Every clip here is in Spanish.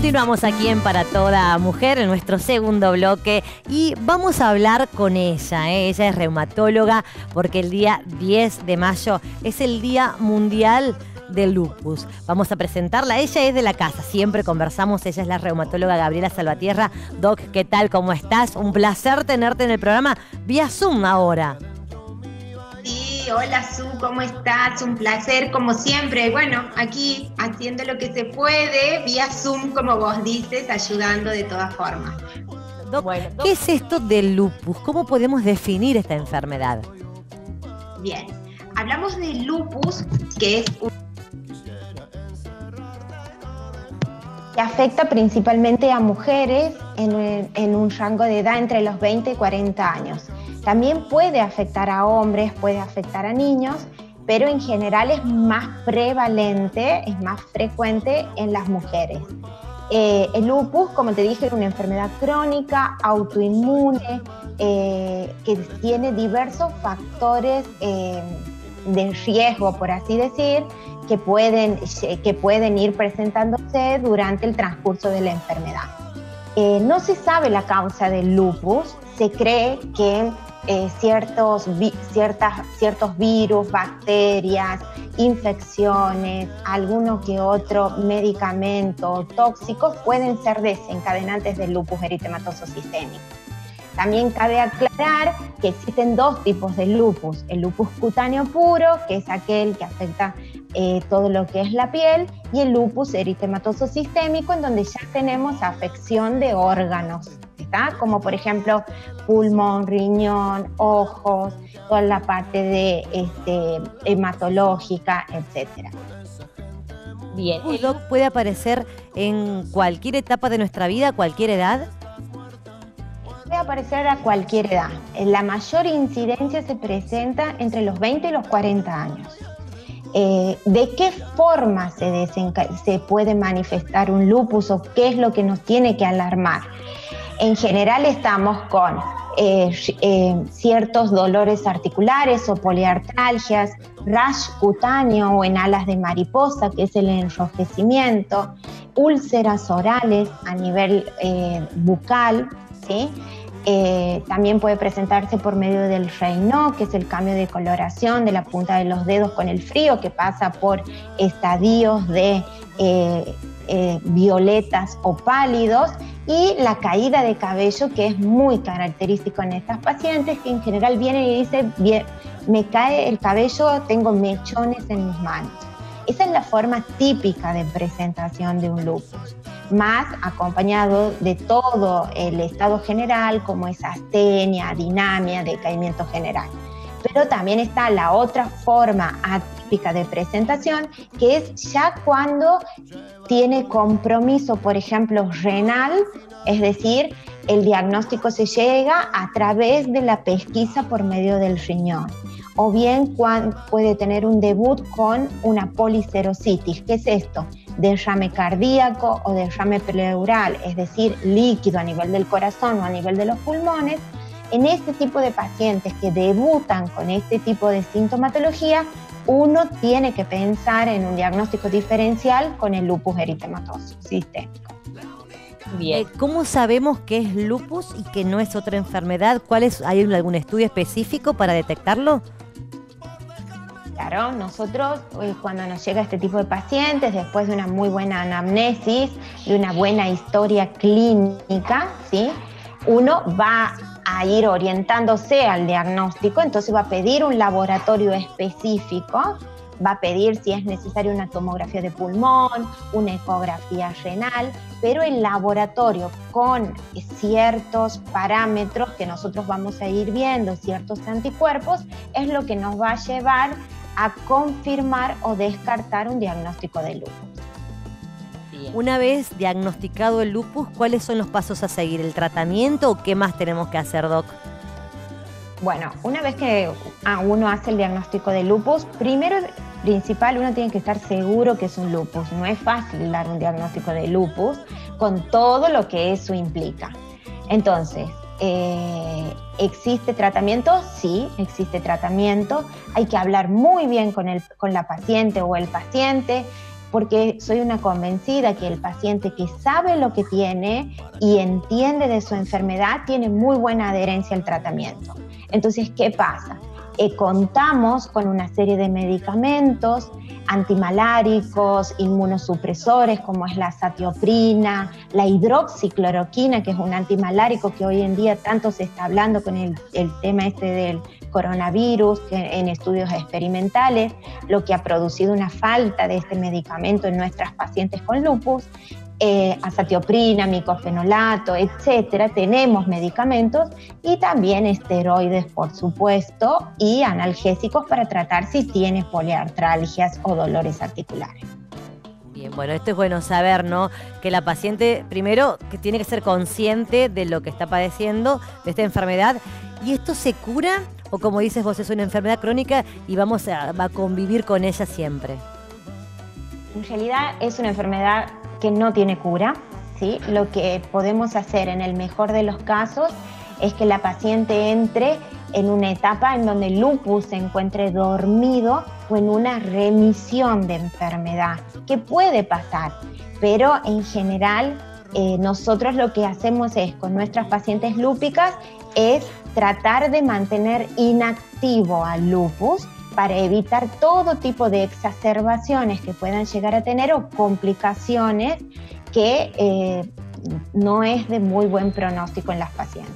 Continuamos aquí en Para Toda Mujer, en nuestro segundo bloque, y vamos a hablar con ella. ¿eh? Ella es reumatóloga porque el día 10 de mayo es el Día Mundial del Lupus. Vamos a presentarla. Ella es de la casa, siempre conversamos. Ella es la reumatóloga Gabriela Salvatierra. Doc, ¿qué tal? ¿Cómo estás? Un placer tenerte en el programa vía Zoom ahora hola Su, ¿cómo estás? Un placer como siempre. Bueno, aquí haciendo lo que se puede, vía Zoom, como vos dices, ayudando de todas formas. ¿Qué es esto del lupus? ¿Cómo podemos definir esta enfermedad? Bien, hablamos de lupus, que es un que afecta principalmente a mujeres en, en, un rango de edad entre los 20 y 40 años. También puede afectar a hombres, puede afectar a niños, pero en general es más prevalente, es más frecuente en las mujeres. Eh, el lupus, como te dije, es una enfermedad crónica, autoinmune, eh, que tiene diversos factores eh, de riesgo, por así decir, que pueden, que pueden ir presentándose durante el transcurso de la enfermedad. no se sabe la causa del lupus, se cree que eh, ciertos, ciertas, ciertos virus, bacterias, infecciones, alguno que otro medicamento tóxicos pueden ser desencadenantes del lupus eritematoso sistémico. También cabe aclarar que existen dos tipos de lupus, el lupus cutáneo puro, que es aquel que afecta eh, todo lo que es la piel, y el lupus eritematoso sistémico, en donde ya tenemos afección de órganos como por ejemplo pulmón, riñón, ojos, toda la parte de este, hematológica, etcétera. Bien, ¿el puede aparecer en cualquier etapa de nuestra vida, cualquier edad? Puede aparecer a cualquier edad. La mayor incidencia se presenta entre los 20 y los 40 años. Eh, ¿De qué forma se, se puede manifestar un lupus o qué es lo que nos tiene que alarmar? En general estamos con eh, eh, ciertos dolores articulares o poliartralgias, rash cutáneo o en alas de mariposa, que es el enrojecimiento, úlceras orales a nivel eh, bucal, también puede presentarse por medio del reino, que es el cambio de coloración de la punta de los dedos con el frío, que pasa por estadios de violetas o pálidos y la caída de cabello, que es muy característico en estas pacientes, que en general vienen y dicen, me cae el cabello, tengo mechones en mis manos. Esa es la forma típica de presentación de un lupus, más acompañado de todo el estado general, como es astenia, dinamia, decaimiento general. Pero también está la otra forma de presentación, que es ya cuando tiene compromiso, por ejemplo, renal, es decir, el diagnóstico se llega a través de la pesquisa por medio del riñón. O bien puede tener un debut con una policerositis. ¿Qué es esto? Derrame cardíaco o derrame pleural, es decir, líquido a nivel del corazón o a nivel de los pulmones en este tipo de pacientes que debutan con este tipo de sintomatología, uno tiene que pensar en un diagnóstico diferencial con el lupus eritematoso sistémico. Bien. Eh, ¿Cómo sabemos que es lupus y que no es otra enfermedad? ¿Cuál es, ¿Hay algún estudio específico para detectarlo? Claro, nosotros eh, cuando nos llega este tipo de pacientes, después de una muy buena anamnesis, de una buena historia clínica, ¿sí? uno va a ir orientándose al diagnóstico, entonces va a pedir un laboratorio específico, va a pedir si es necesario una tomografía de pulmón, una ecografía renal, pero el laboratorio con ciertos parámetros que nosotros vamos a ir viendo, ciertos anticuerpos, es lo que nos va a llevar a confirmar o descartar un diagnóstico de lupus. Una vez diagnosticado el lupus, ¿cuáles son los pasos a seguir? ¿El tratamiento o qué más tenemos que hacer, Doc? Bueno, una vez que uno hace el diagnóstico de lupus, primero principal uno tiene que estar seguro que es un lupus. No es fácil dar un diagnóstico de lupus con todo lo que eso implica. Entonces, eh, ¿existe tratamiento? Sí, existe tratamiento. Hay que hablar muy bien con, el, con la paciente o el paciente porque soy una convencida que el paciente que sabe lo que tiene y entiende de su enfermedad tiene muy buena adherencia al tratamiento. Entonces, ¿qué pasa? Eh, contamos con una serie de medicamentos antimaláricos, inmunosupresores como es la satioprina, la hidroxicloroquina, que es un antimalárico que hoy en día tanto se está hablando con el, el tema este del coronavirus en estudios experimentales, lo que ha producido una falta de este medicamento en nuestras pacientes con lupus eh, azatioprina, micofenolato, etcétera. Tenemos medicamentos y también esteroides, por supuesto, y analgésicos para tratar si tiene poliartralgias o dolores articulares. Bien, bueno, esto es bueno saber, ¿no? Que la paciente, primero, que tiene que ser consciente de lo que está padeciendo, de esta enfermedad, y esto se cura, o como dices vos, es una enfermedad crónica y vamos a, convivir con ella siempre. En realidad es una enfermedad que no tiene cura. ¿sí? Lo que podemos hacer en el mejor de los casos es que la paciente entre en una etapa en donde el lupus se encuentre dormido o en una remisión de enfermedad, que puede pasar, pero en general eh, nosotros lo que hacemos es con nuestras pacientes lúpicas es tratar de mantener inactivo al lupus para evitar todo tipo de exacerbaciones que puedan llegar a tener o complicaciones que eh, no es de muy buen pronóstico en las pacientes.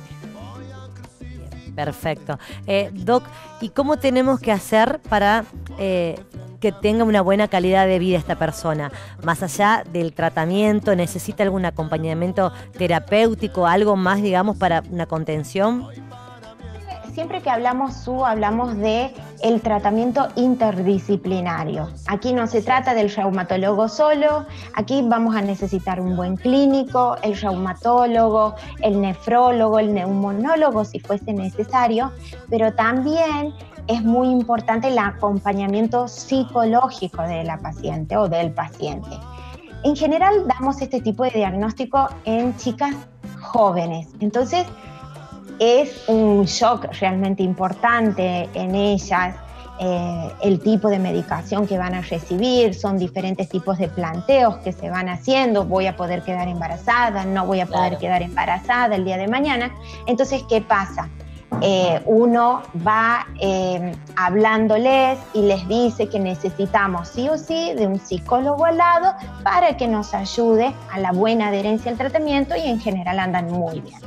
Perfecto. Eh, doc, ¿y cómo tenemos que hacer para eh, que tenga una buena calidad de vida esta persona? Más allá del tratamiento, ¿necesita algún acompañamiento terapéutico, algo más, digamos, para una contención? siempre que hablamos SU hablamos de el tratamiento interdisciplinario. Aquí no se trata del reumatólogo solo, aquí vamos a necesitar un buen clínico, el reumatólogo, el nefrólogo, el neumonólogo si fuese necesario, pero también es muy importante el acompañamiento psicológico de la paciente o del paciente. En general damos este tipo de diagnóstico en chicas jóvenes. Entonces, es un shock realmente importante en ellas. Eh, el tipo de medicación que van a recibir, son diferentes tipos de planteos que se van haciendo, voy a poder quedar embarazada, no voy a poder quedar embarazada el día de mañana. Entonces, ¿qué pasa? Eh, uno va eh, hablándoles y les dice que necesitamos sí o sí de un psicólogo al lado para que nos ayude a la buena adherencia al tratamiento y en general andan muy bien.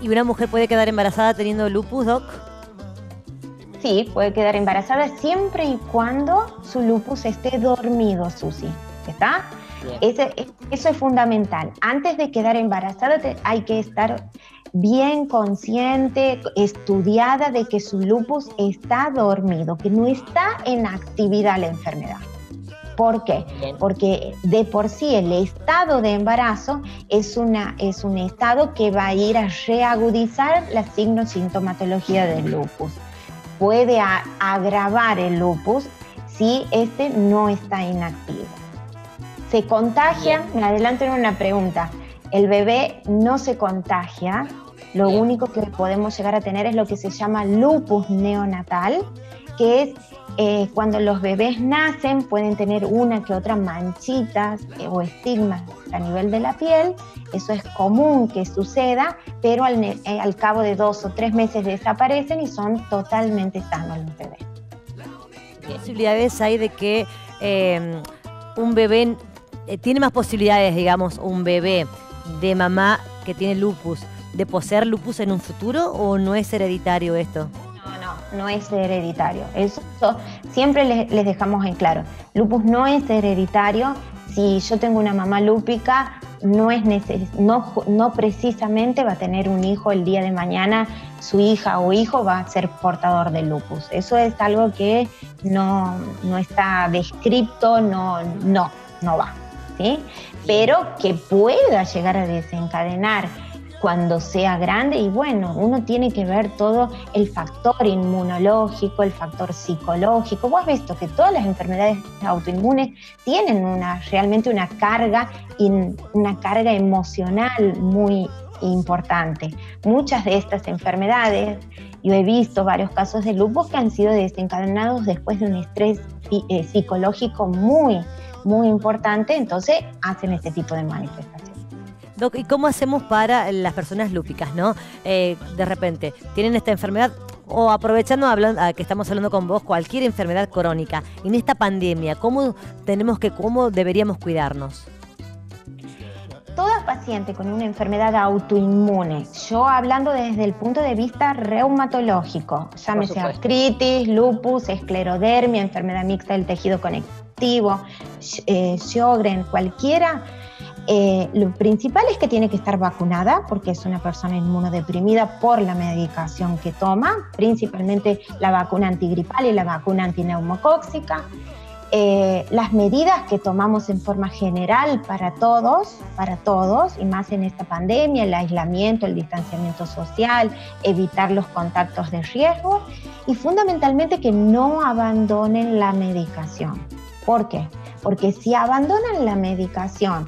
¿Y una mujer puede quedar embarazada teniendo lupus, Doc? Sí, puede quedar embarazada siempre y cuando su lupus esté dormido, Susi. ¿Está? eso es fundamental. Antes de quedar embarazada hay que estar bien consciente, estudiada de que su lupus está dormido, que no está en actividad la enfermedad. ¿Por qué? Porque de por sí el estado de embarazo es, una, es un estado que va a ir a reagudizar la signo-sintomatología del lupus. Puede agravar el lupus si este no está inactivo. ¿Se contagia? Me adelanto en una pregunta. El bebé no se contagia, lo único que podemos llegar a tener es lo que se llama lupus neonatal, que es eh, cuando los bebés nacen pueden tener una que otra manchitas eh, o estigmas a nivel de la piel, eso es común que suceda, pero al, eh, al, cabo de dos o tres meses desaparecen y son totalmente sanos los bebés. ¿Qué posibilidades hay de que em, un bebé, tiene más posibilidades, digamos, un bebé de mamá que tiene lupus, de poseer lupus en un futuro o no es hereditario esto? no es hereditario. Eso siempre les, dejamos en claro. Lupus no es hereditario. Si yo tengo una mamá lúpica, no, es no, no precisamente va a tener un hijo el día de mañana, su hija o hijo va a ser portador de lupus. Eso es algo que no, no está descrito, no, no, no va. ¿sí? Pero que pueda llegar a desencadenar cuando sea grande y bueno, uno tiene que ver todo el factor inmunológico, el factor psicológico. Vos has visto que todas las enfermedades autoinmunes tienen una, realmente una carga, una carga emocional muy importante. Muchas de estas enfermedades Yo he visto varios casos de lupus que han sido desencadenados después de un estrés eh, psicológico muy, muy importante, entonces hacen este tipo de manifestaciones. Doc, ¿y cómo hacemos para las personas lúpicas, no? Eh, de repente, tienen esta enfermedad, o aprovechando hablando, que estamos hablando con vos, cualquier enfermedad crónica, en esta pandemia, ¿cómo tenemos que, cómo deberíamos cuidarnos? Toda paciente con una enfermedad autoinmune, yo hablando desde el punto de vista reumatológico, llámese artritis, lupus, esclerodermia, enfermedad mixta del tejido conectivo, eh, Sjogren, cualquiera, eh, lo principal es que tiene que estar vacunada porque es una persona inmunodeprimida por la medicación que toma, principalmente la vacuna antigripal y la vacuna antineumocóxica. Eh, las medidas que tomamos en forma general para todos, para todos, y más en esta pandemia, el aislamiento, el distanciamiento social, evitar los contactos de riesgo y fundamentalmente que no abandonen la medicación. ¿Por qué? Porque si abandonan la medicación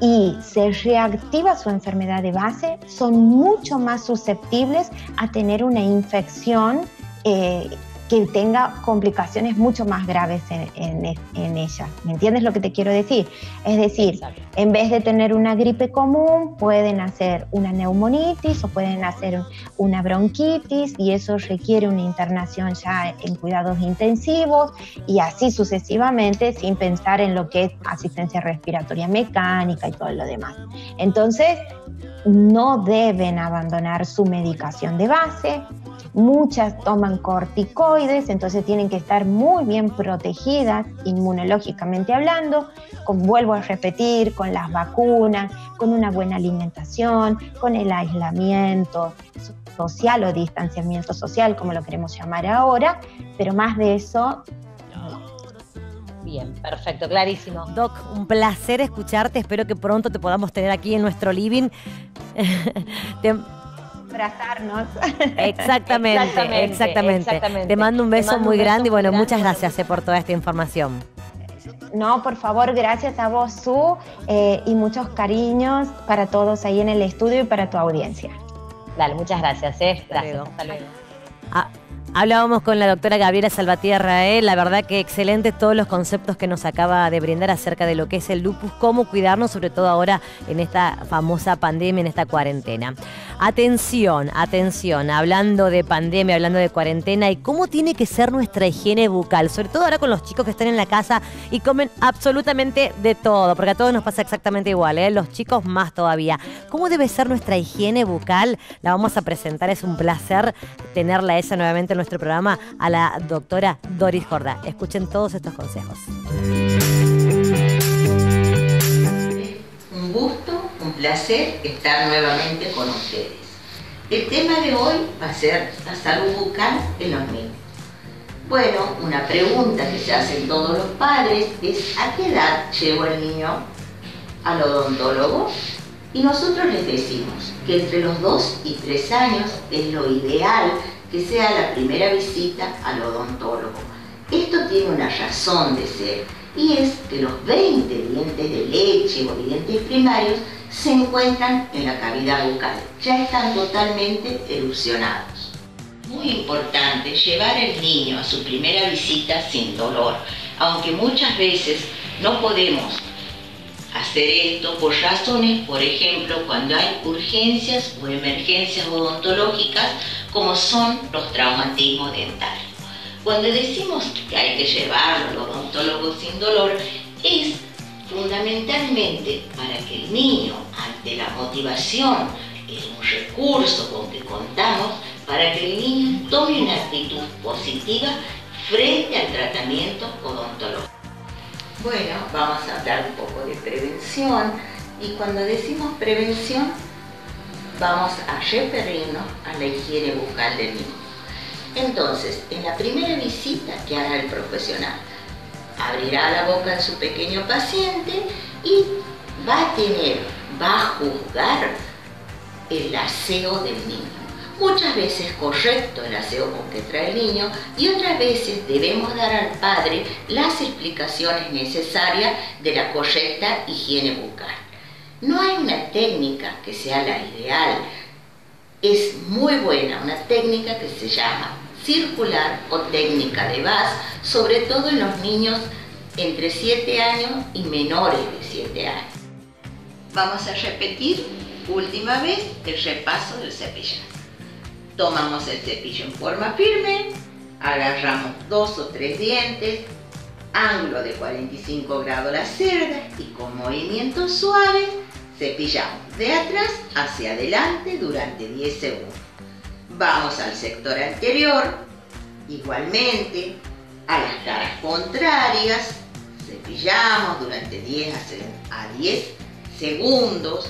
y se reactiva su enfermedad de base, son mucho más susceptibles a tener una infección eh, que tenga complicaciones mucho más graves en, en, ella. ¿Me entiendes lo que te quiero decir? Es decir, en vez de tener una gripe común, pueden hacer una neumonitis o pueden hacer una bronquitis y eso requiere una internación ya en cuidados intensivos y así sucesivamente sin pensar en lo que es asistencia respiratoria mecánica y todo lo demás. Entonces, no deben abandonar su medicación de base, muchas toman corticoides, entonces tienen que estar muy bien protegidas inmunológicamente hablando, con, vuelvo a repetir, con las vacunas, con una buena alimentación, con el aislamiento social o distanciamiento social, como lo queremos llamar ahora, pero más de eso Bien, perfecto, clarísimo. Doc, un placer escucharte. Espero que pronto te podamos tener aquí en nuestro living. abrazarnos. Exactamente, exactamente, Te mando un beso muy grande y bueno, muchas gracias eh, por toda esta información. No, por favor, gracias a vos, Su, eh, y muchos cariños para todos ahí en el estudio y para tu audiencia. Dale, muchas gracias. Eh. Gracias. Hasta luego. Ah, Hablábamos con la doctora Gabriela Salvatierra, ¿eh? la verdad que excelente todos los conceptos que nos acaba de brindar acerca de lo que es el lupus, cómo cuidarnos, sobre todo ahora en esta famosa pandemia, en esta cuarentena. Atención, atención, hablando de pandemia, hablando de cuarentena y cómo tiene que ser nuestra higiene bucal, sobre todo ahora con los chicos que están en la casa y comen absolutamente de todo, porque a todos nos pasa exactamente igual, ¿eh? los chicos más todavía. ¿Cómo debe ser nuestra higiene bucal? La vamos a presentar, es un placer tenerla esa nuevamente en nuestro programa a la doctora Doris Jorda. Escuchen todos estos consejos. Un gusto, un placer estar nuevamente con ustedes. El tema de hoy va a ser la salud bucal en los niños. Bueno, una pregunta que se hacen todos los padres es ¿a qué edad llevo el niño al odontólogo? Y nosotros les decimos que entre los 2 y 3 años es lo ideal que sea la primera visita al odontólogo. Esto tiene una razón de ser y es que los 20 dientes de leche o dientes primarios se encuentran en la cavidad bucal, ya están totalmente erupcionados. Muy importante llevar al niño a su primera visita sin dolor, aunque muchas veces no podemos hacer esto por razones, por ejemplo, cuando hay urgencias o emergencias odontológicas como son los traumatismos dentarios. Cuando decimos que hay que llevarlo al odontólogo sin dolor, es fundamentalmente para que el niño, ante la motivación, es un recurso con que contamos, para que el niño tome una actitud positiva frente al tratamiento odontológico. Bueno, vamos a hablar un poco de prevención y cuando decimos prevención vamos a referirnos a la higiene bucal del niño. Entonces, en la primera visita que hará el profesional, abrirá la boca de su pequeño paciente y va a tener, va a juzgar el aseo del niño. Muchas veces correcto el aseo con que trae el niño y otras veces debemos dar al padre las explicaciones necesarias de la correcta higiene bucal. No hay una técnica que sea la ideal. es muy buena, una técnica que se llama circular o técnica de VAS, sobre todo en los niños entre 7 años y menores de 7 años. Vamos a repetir última vez el repaso del cepillado. Tomamos el cepillo en forma firme, agarramos dos o tres dientes, ángulo de 45 grados la cerda y con movimientos suaves cepillamos de atrás hacia adelante durante 10 segundos. Vamos al sector anterior, igualmente, a las caras contrarias, cepillamos durante 10 a 10 segundos,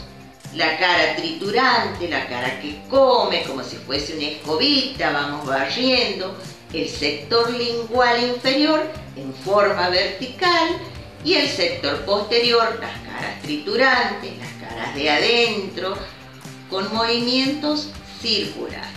la cara triturante, la cara que come como si fuese una escobita, vamos barriendo, el sector lingual inferior en forma vertical y el sector posterior, las caras triturantes, las caras de adentro, con movimientos circulares.